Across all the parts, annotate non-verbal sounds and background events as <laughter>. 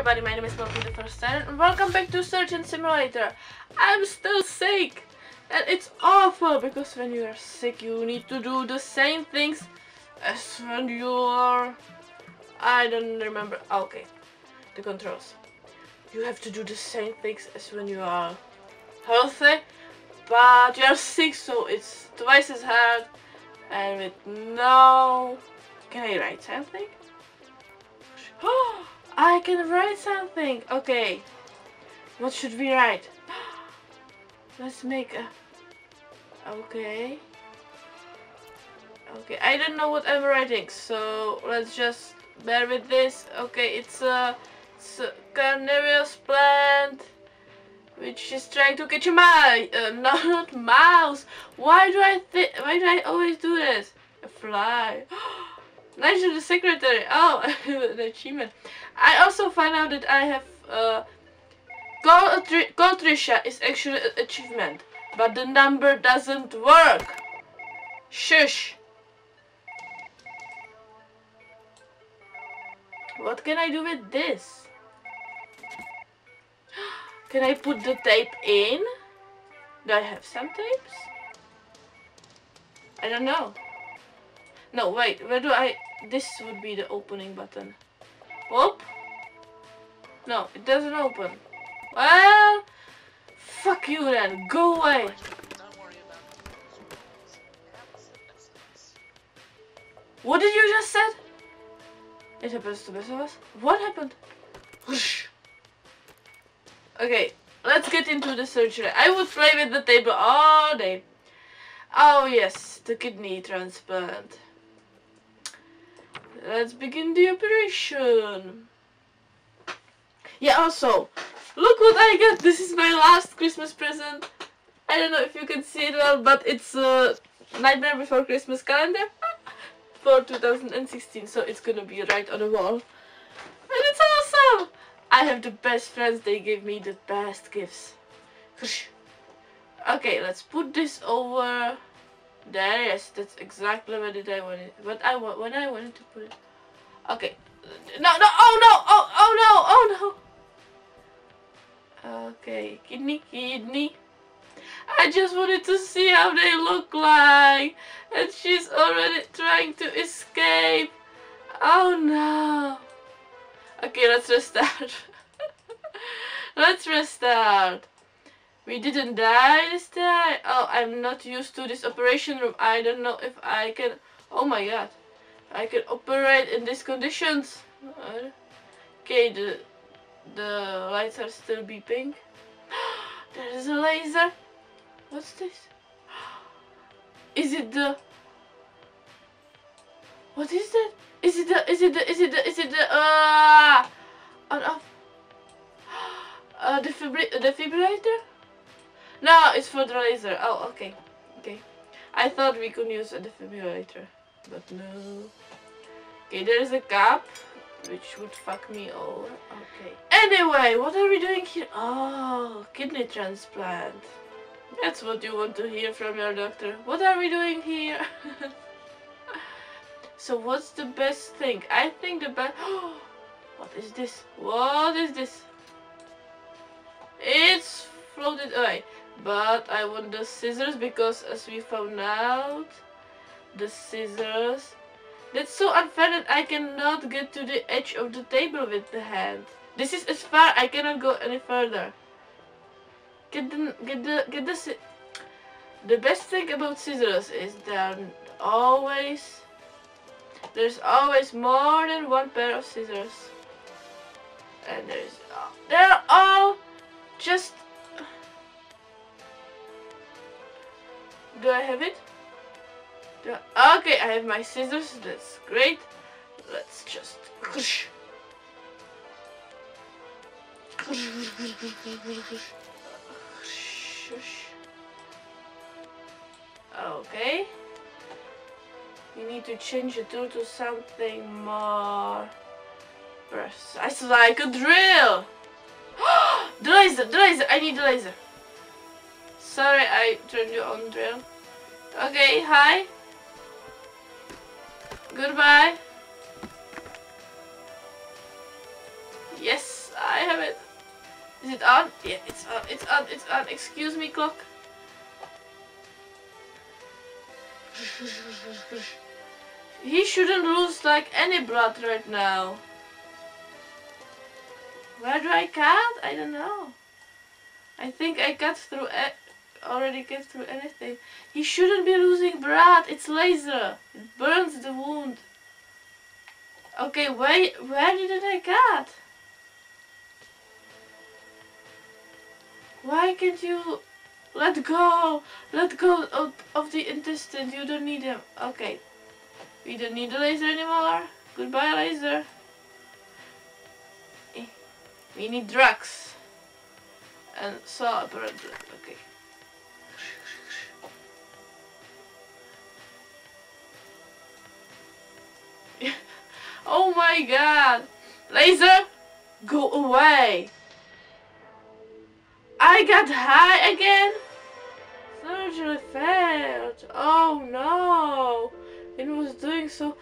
everybody, my name is Molpe the First and welcome back to Surgeon Simulator. I'm still sick and it's awful because when you are sick you need to do the same things as when you are... I don't remember. Okay, the controls. You have to do the same things as when you are healthy but you are sick so it's twice as hard and with no... Can I write something? <gasps> Oh, I can write something. Okay. What should we write? <gasps> Let's make a... Okay. Okay, I don't know what I'm writing, so let's just bear with this. Okay, it's a, it's a carnivorous plant which is trying to catch a mouse. Uh, <laughs> not mouse. Why do I think? Why do I always do this? A fly. <gasps> <gasps> Nice to the secretary. Oh, <laughs> the achievement. I also find out that I have uh, Call Trisha is actually an achievement, but the number doesn't work. Shush. What can I do with this? <gasps> Can I put the tape in? Do I have some tapes? I don't know. No, wait, where do I... This would be the opening button. Whoop. No, it doesn't open. Well, fuck you then. Go away. What did you just said? It happens to best of us. What happened? Whoosh. Okay, let's get into the surgery. I would play with the table all day. Oh yes, the kidney transplant. Let's begin the operation. Yeah, also, look what I got. This is my last Christmas present. I don't know if you can see it well, but it's a Nightmare Before Christmas calendar <laughs> for 2016. So it's gonna be right on the wall. And it's awesome! I have the best friends. They give me the best gifts. Okay, let's put this over there, yes, that's exactly what I wanted. What I want when I wanted to put it. Okay. No, no, oh no, oh, oh no, oh no. Okay, kidney, kidney. I just wanted to see how they look like. And she's already trying to escape. Oh no. Okay, let's restart. <laughs> let's restart. We didn't die this time. Oh, I'm not used to this operation room. I don't know if I can... Oh my god. I can operate in these conditions. Okay, the, the lights are still beeping. <gasps> there is a laser. What's this? <gasps> Is it the... What is that? Is it the... Is it the... Is it the... Is it the... Uh, on off... <gasps> Uh, defibrillator? No, it's for the laser. Oh, okay. Okay. I thought we could use a defibrillator, but no. Okay, there is a gap, which would fuck me over. Okay. Anyway, what are we doing here? Oh, kidney transplant. That's what you want to hear from your doctor. What are we doing here? <laughs> so what's the best thing? I think the best... <gasps> what is this? What is this? It's floated away. But I want the scissors because as we found out, the scissors... That's so unfair that I cannot get to the edge of the table with the hand. This is as far, I cannot go any further. Get the, get the, get the... The best thing about scissors is they're always... There's always more than one pair of scissors. And there's... They're all just Do I have it? I, okay, I have my scissors. That's great. Let's just... Okay. You need to change the tool to something more precise, like a drill. <gasps> the laser, the laser. I need the laser. Sorry, I turned you on drill. Okay, hi. Goodbye. Yes, I have it. Is it on? Yeah, it's on. It's on. It's on. Excuse me, clock. <laughs> He shouldn't lose like any blood right now. Where do I cut? I don't know. I think I cut through already cut through anything. He shouldn't be losing blood. It's laser. It burns the wound. Okay, where where did I cut? Why can't you let go? Let go of, of the intestine. You don't need him. Okay. We don't need the laser anymore. Goodbye, laser. Eh. We need drugs. And saw apparently. Okay. Oh my god! Laser! Go away! I got high again? Surgery failed. Oh no! It was doing so...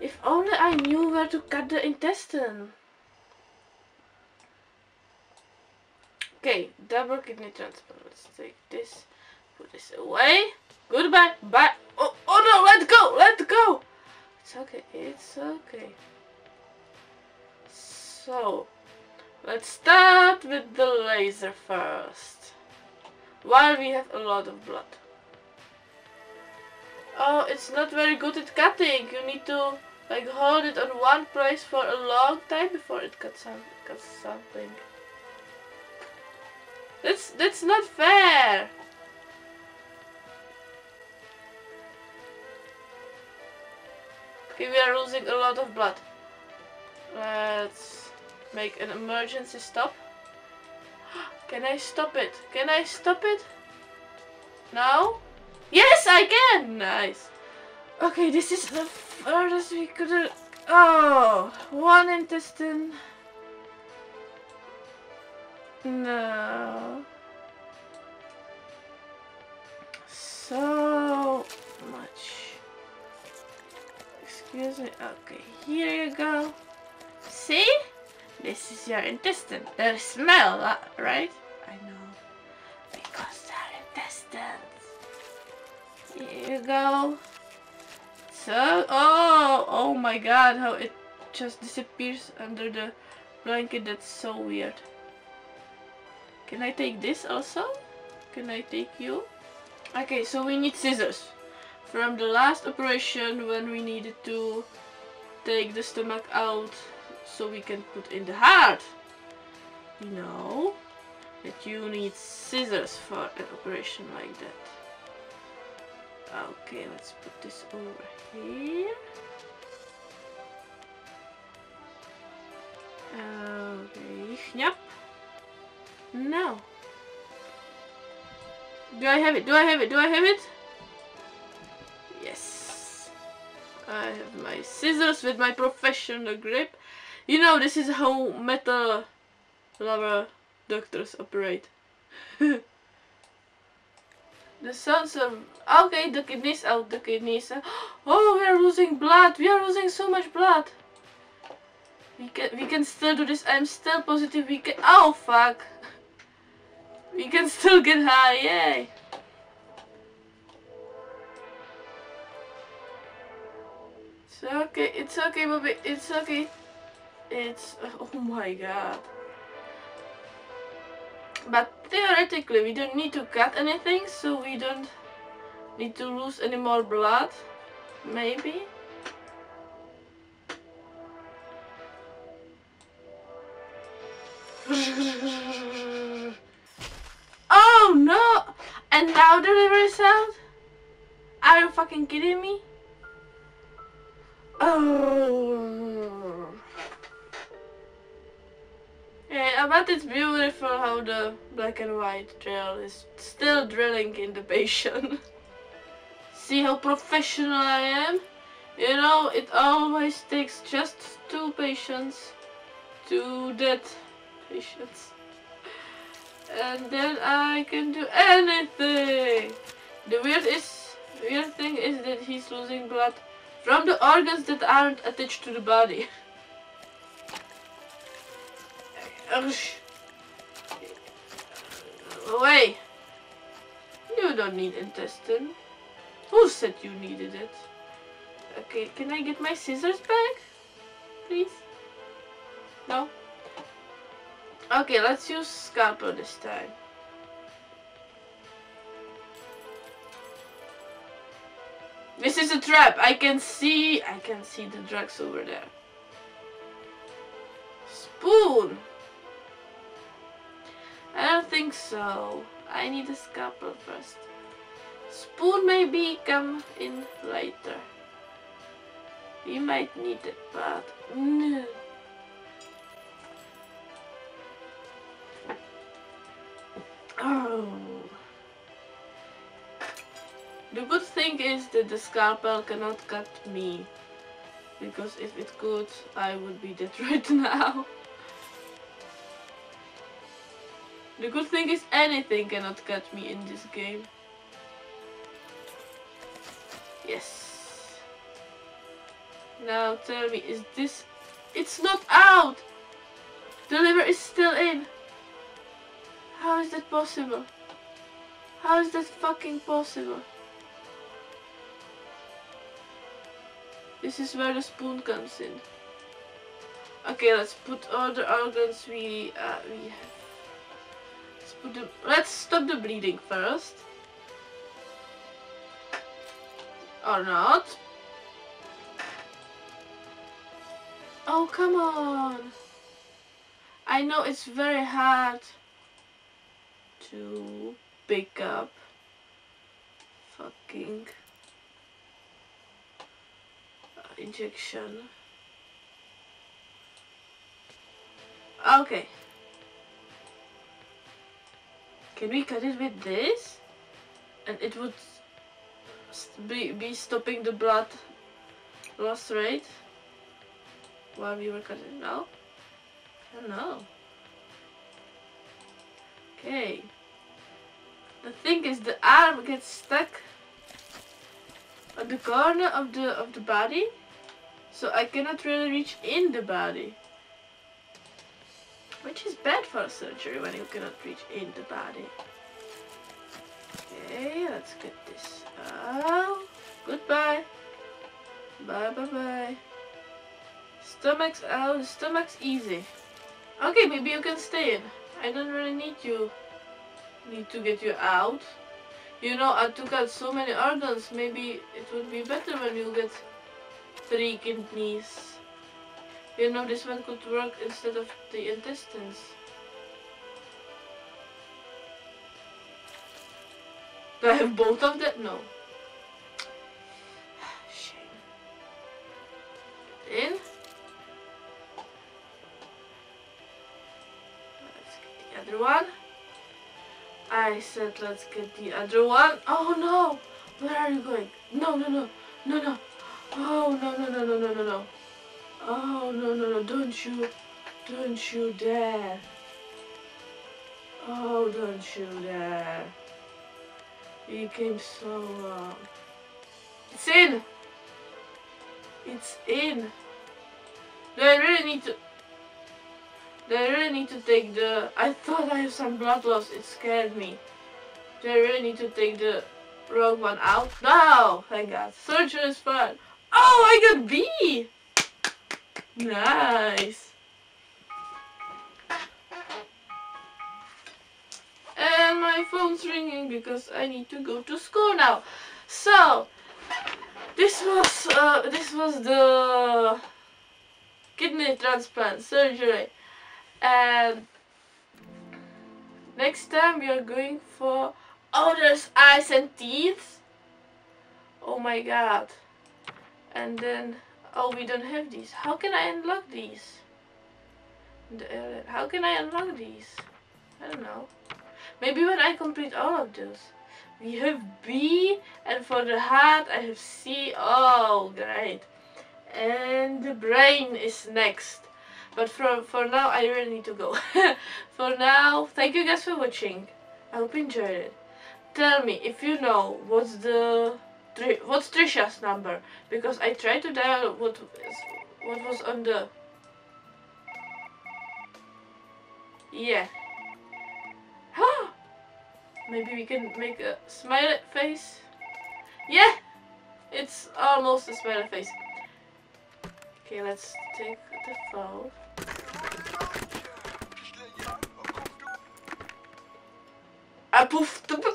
If only I knew where to cut the intestine. Okay, double kidney transplant. Let's take this, put this away. Goodbye, bye. Oh, oh no, let go, let go. It's okay, it's okay. So, let's start with the laser first. While we have a lot of blood. Oh, it's not very good at cutting. You need to like hold it on one place for a long time before it cuts, some, cuts something. That's that's not fair. We are losing a lot of blood. Let's make an emergency stop. <gasps> Can I stop it? Can I stop it? No? Yes, I can! Nice. Okay, this is the furthest we could... Uh, oh, one intestine. No. So. Excuse me. Okay, here you go. See? This is your intestine. The smell, uh, right? I know. Because they're intestines. Here you go. So, oh, oh my god, how it just disappears under the blanket. That's so weird. Can I take this also? Can I take you? Okay, so we need scissors. From the last operation when we needed to take the stomach out so we can put in the heart. You know that you need scissors for an operation like that. Okay, let's put this over here. Okay, yep. No. Do I have it? Do I have it? Do I have it? I have my scissors with my professional grip. You know, this is how metal lover doctors operate. <laughs> the sons of... Okay, the kidneys out, the kidneys out. Uh, <gasps> oh, we are losing blood. We are losing so much blood. We can, we can still do this. I'm still positive we can... Oh, fuck. <laughs> We can still get high, yay! It's okay, it's okay, Bobby, it's okay. It's, oh my god. But theoretically, we don't need to cut anything, so we don't need to lose any more blood. Maybe? <laughs> Oh no! And now the delivery sound? Are you fucking kidding me? Um, eh, oh. Yeah, I bet it's beautiful how the black and white drill is still drilling in the patient. <laughs> See how professional I am? You know, it always takes just two patients, two dead patients and then I can do anything. The weird is weird thing is that he's losing blood from the organs that aren't attached to the body. Wait. You don't need intestine. Who said you needed it? Okay, can I get my scissors back? Please? No? Okay, let's use scalpel this time. This is a trap. I can see, I can see the drugs over there. Spoon. I don't think so. I need a scalpel first. Spoon maybe come in later. We might need it, but no. Oh. The good thing is that the scalpel cannot cut me. Because if it could, I would be dead <laughs> right now. The good thing is anything cannot cut me in this game. Yes. Now tell me, is this... It's not out! The liver is still in. How is that possible? How is that fucking possible? This is where the spoon comes in. Okay, let's put all the organs we uh, we have. Let's put the. Let's stop the bleeding first. Or not. Oh come on! I know it's very hard to pick up fucking uh, injection. Okay. Can we cut it with this? And it would be, be stopping the blood loss rate while we were cutting? No? I don't know. Okay. The thing is the arm gets stuck on the corner of the of the body. So I cannot really reach in the body. Which is bad for surgery when you cannot reach in the body. Okay, let's get this out. Goodbye. Bye bye bye. Stomach's out. Stomach's easy. Okay, maybe you can stay in. I don't really need you. Need to get you out. You know, I took out so many organs. Maybe it would be better when you get three kidneys. You know, this one could work instead of the intestines. Do I have both of them? No. <sighs> Shame. In. Let's get the other one. I said let's get the other one. Oh no! Where are you going? No, no, no. No, no. Oh, no, no, no, no, no, no, no. Oh, no, no, no. Don't you, don't you dare. Oh, don't you dare. You came so wrong. It's in. It's in. Do I really need to... Do I really need to take the... I thought I have some blood loss. It scared me. Do I really need to take the rogue one out? No! Thank God. Surgery is fun. Oh, I got B! Nice. And my phone's ringing because I need to go to school now. So, this was uh, this was the kidney transplant surgery, and next time we are going for oh, there's eyes and teeth. Oh my god! And then oh, we don't have these. How can I unlock these? The, uh, how can I unlock these? I don't know. Maybe when I complete all of those. We have B, and for the heart I have C. Oh, great. And the brain is next. But for, for now, I really need to go. <laughs> for now, thank you guys for watching. I hope you enjoyed it. Tell me if you know what's the what's Trisha's number because I tried to dial what what was on the Yeah. Maybe we can make a smiley face. Yeah! It's almost a smiley face. Okay, let's take the phone. I poofed the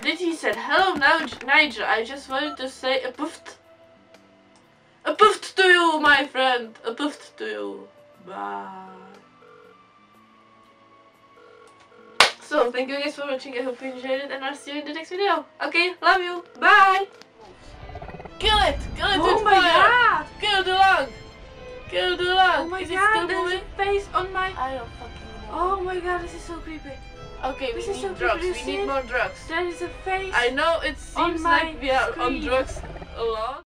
boot. Did he said hello now Nigel? I just wanted to say a poofed. A poofed to you, my friend. A poofed to you. Bye. So, thank you guys for watching. I hope you enjoyed it and I'll see you in the next video. Okay, love you. Bye. Kill it. Kill it Oh with my fire. god! Kill the log. Kill the log. Oh my Is it god, still there's moving? a face on my... I don't fucking know. Oh my god, this is so creepy. Okay, we This is need drugs. We need more drugs. There is a face. I know it seems like we are on drugs a lot.